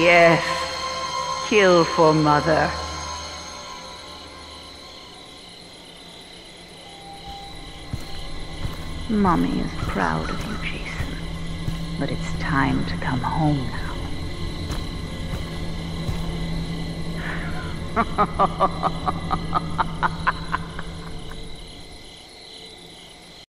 Yes. Kill for mother. Mommy is proud of you, Jason. But it's time to come home now.